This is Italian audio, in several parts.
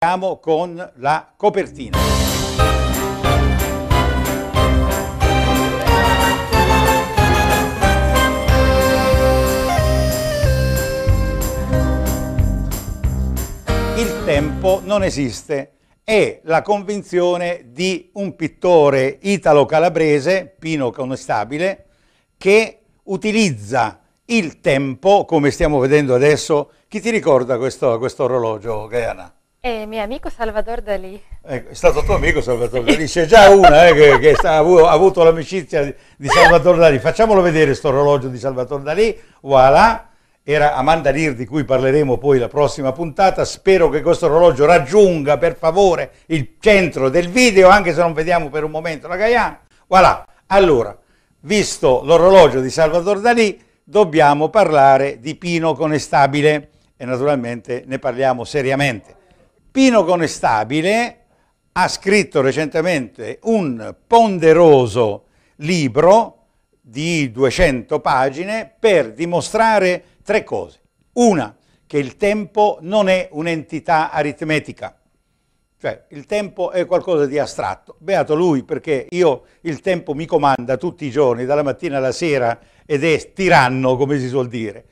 Andiamo con la copertina. Il tempo non esiste, è la convinzione di un pittore italo-calabrese, Pino Conestabile, che utilizza il tempo, come stiamo vedendo adesso. Chi ti ricorda questo, questo orologio, Gaiana? È mio amico Salvador Dalì. Ecco, è stato tuo amico Salvatore Dalì, c'è già una eh, che, che sta, ha avuto l'amicizia di, Salvatore Dalì. Facciamolo vedere questo orologio di Salvatore Dalì, voilà. Era Amanda Lear di cui parleremo poi la prossima puntata. Spero che questo orologio raggiunga per favore il centro del video, anche se non vediamo per un momento la Gaiana. Voilà. Allora, visto l'orologio di Salvatore Dalì, dobbiamo parlare di Pino Conestabile e naturalmente ne parliamo seriamente. Pino Conestabile ha scritto recentemente un ponderoso libro di 200 pagine per dimostrare tre cose. Una, che il tempo non è un'entità aritmetica, cioè il tempo è qualcosa di astratto. Beato lui perché io il tempo mi comanda tutti i giorni, dalla mattina alla sera, ed è tiranno, come si suol dire.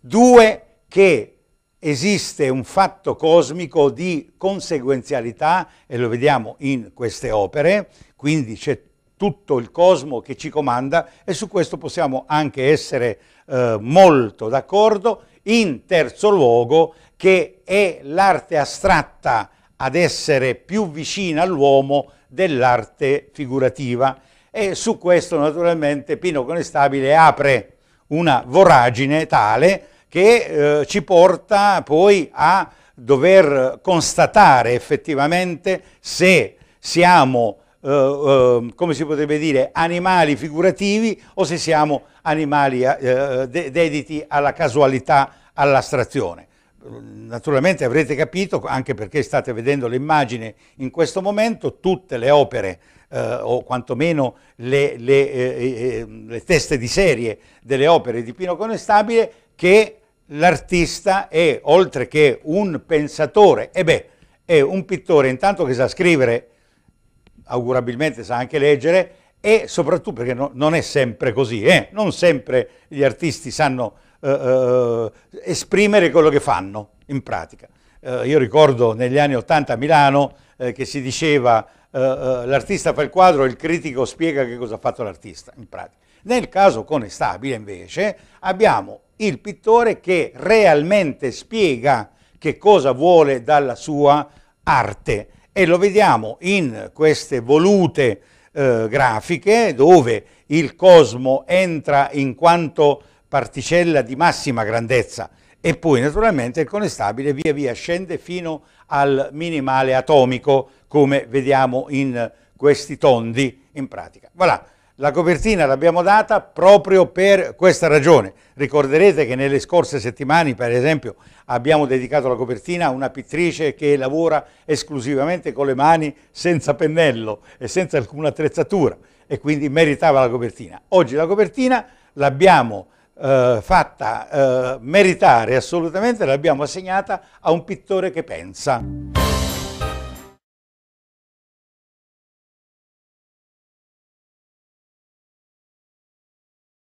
Due, che esiste un fatto cosmico di conseguenzialità, e lo vediamo in queste opere, quindi c'è tutto il cosmo che ci comanda e su questo possiamo anche essere eh, molto d'accordo. In terzo luogo che è l'arte astratta ad essere più vicina all'uomo dell'arte figurativa e su questo naturalmente Pino Conestabile apre una voragine tale che eh, ci porta poi a dover constatare effettivamente se siamo Uh, uh, come si potrebbe dire, animali figurativi o se siamo animali uh, dediti alla casualità, all'astrazione. Naturalmente avrete capito, anche perché state vedendo le immagini in questo momento, tutte le opere o quantomeno le, le, eh, le teste di serie delle opere di Pino Conestabile che l'artista è, oltre che un pensatore, e beh, è un pittore intanto che sa scrivere augurabilmente sa anche leggere e soprattutto perché no, non è sempre così, eh? non sempre gli artisti sanno eh, eh, esprimere quello che fanno in pratica. Eh, io ricordo negli anni Ottanta a Milano eh, che si diceva eh, l'artista fa il quadro, il critico spiega che cosa ha fatto l'artista in pratica. Nel caso Conestabile invece abbiamo il pittore che realmente spiega che cosa vuole dalla sua arte e lo vediamo in queste volute eh, grafiche dove il cosmo entra in quanto particella di massima grandezza e poi naturalmente il conestabile via via scende fino al minimale atomico come vediamo in questi tondi in pratica. Voilà. La copertina l'abbiamo data proprio per questa ragione. Ricorderete che nelle scorse settimane, per esempio, abbiamo dedicato la copertina a una pittrice che lavora esclusivamente con le mani, senza pennello e senza alcuna attrezzatura e quindi meritava la copertina. Oggi la copertina l'abbiamo eh, fatta eh, meritare assolutamente, l'abbiamo assegnata a un pittore che pensa.